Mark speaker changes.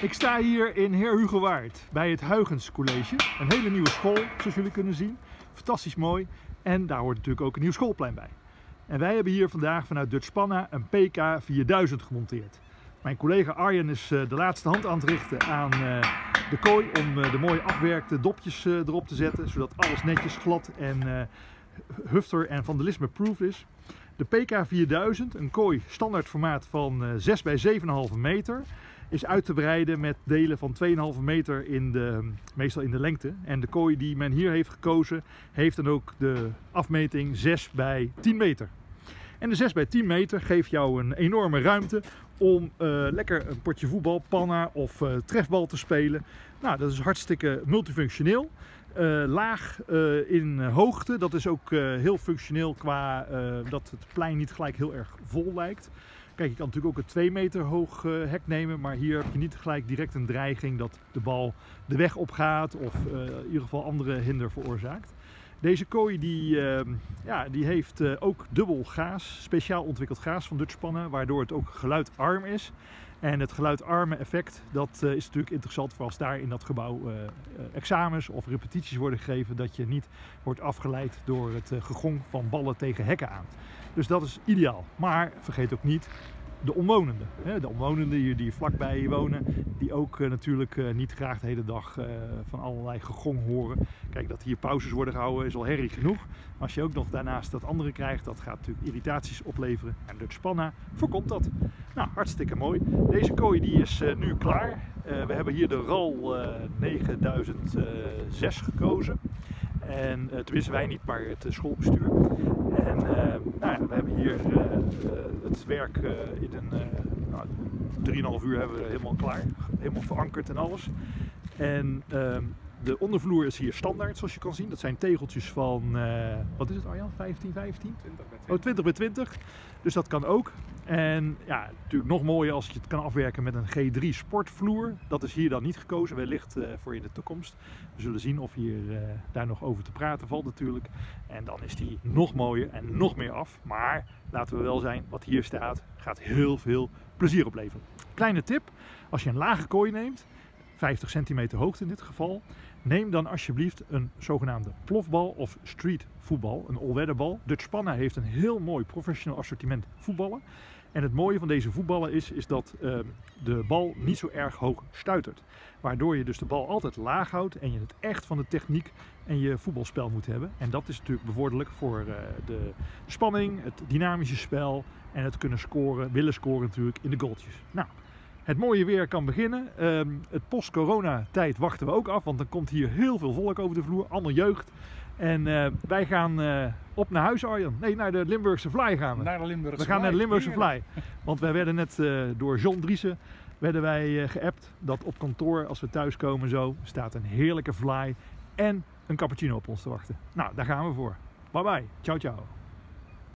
Speaker 1: Ik sta hier in Heer Hugowaard bij het Huygens College. Een hele nieuwe school, zoals jullie kunnen zien. Fantastisch mooi. En daar hoort natuurlijk ook een nieuw schoolplein bij. En wij hebben hier vandaag vanuit Dutch Spanna een PK 4000 gemonteerd. Mijn collega Arjen is eh, de laatste hand aan het richten aan eh, de kooi om eh, de mooie afwerkte dopjes erop te zetten. Zodat alles netjes glad en hufter en vandalisme proof is. De PK 4000, een kooi standaard formaat van 6 bij 7,5 meter is uit te breiden met delen van 2,5 meter in de, meestal in de lengte. En de kooi die men hier heeft gekozen heeft dan ook de afmeting 6 bij 10 meter. En de 6 bij 10 meter geeft jou een enorme ruimte om uh, lekker een potje voetbal, panna of uh, trefbal te spelen. Nou, dat is hartstikke multifunctioneel. Uh, laag in hoogte, dat is ook heel functioneel qua dat het plein niet gelijk heel erg vol lijkt. Kijk, je kan natuurlijk ook een 2 meter hoog uh, hek nemen, maar hier heb je niet gelijk direct een dreiging dat de bal de weg opgaat of uh, in ieder geval andere hinder veroorzaakt. Deze kooi die, uh, ja, die heeft uh, ook dubbel gaas, speciaal ontwikkeld gaas van Dutchpannen, waardoor het ook geluidarm is. En het geluidarme effect, dat is natuurlijk interessant voor als daar in dat gebouw examens of repetities worden gegeven, dat je niet wordt afgeleid door het gegong van ballen tegen hekken aan. Dus dat is ideaal. Maar vergeet ook niet de omwonenden. De omwonenden die vlakbij wonen, die ook eh, natuurlijk eh, niet graag de hele dag eh, van allerlei gegong horen. Kijk, dat hier pauzes worden gehouden is al herrie genoeg. Als je ook nog daarnaast dat andere krijgt, dat gaat natuurlijk irritaties opleveren. En Dutch Spanna voorkomt dat. Nou, hartstikke mooi. Deze kooi die is nu klaar. we hebben hier de RAL 9006 gekozen. En uh, tenminste wij niet, maar het schoolbestuur. En uh, nou ja, we hebben hier het werk in een nou, 3,5 uur hebben we helemaal klaar. Helemaal verankerd en alles. En ehm, de ondervloer is hier standaard, zoals je kan zien. Dat zijn tegeltjes van, uh, wat is het Arjan, 15, 15? 20 bij 20. Oh, 20 bij 20. Dus dat kan ook. En ja, natuurlijk nog mooier als je het kan afwerken met een G3 sportvloer. Dat is hier dan niet gekozen, wellicht uh, voor in de toekomst. We zullen zien of hier uh, daar nog over te praten valt natuurlijk. En dan is die nog mooier en nog meer af. Maar laten we wel zijn, wat hier staat gaat heel veel plezier opleveren. Kleine tip, als je een lage kooi neemt, 50 centimeter hoogte in dit geval. Neem dan alsjeblieft een zogenaamde plofbal of streetvoetbal, een all-weatherbal. Dutch Spanna heeft een heel mooi professioneel assortiment voetballen. En het mooie van deze voetballen is, is dat uh, de bal niet zo erg hoog stuitert. Waardoor je dus de bal altijd laag houdt en je het echt van de techniek en je voetbalspel moet hebben. En dat is natuurlijk bevorderlijk voor uh, de spanning, het dynamische spel en het kunnen scoren, willen scoren natuurlijk in de goaltjes. Nou, het mooie weer kan beginnen. Uh, het post-corona tijd wachten we ook af, want dan komt hier heel veel volk over de vloer, allemaal jeugd. En uh, wij gaan uh, op naar huis, Arjan. Nee, naar de Limburgse Fly gaan we.
Speaker 2: Naar de Limburgse
Speaker 1: We gaan naar de Limburgse Fly. Want wij werden net uh, door John Driessen werden wij geappt dat op kantoor, als we thuiskomen zo, staat een heerlijke fly en een cappuccino op ons te wachten. Nou, daar gaan we voor. Bye bye. Ciao, ciao.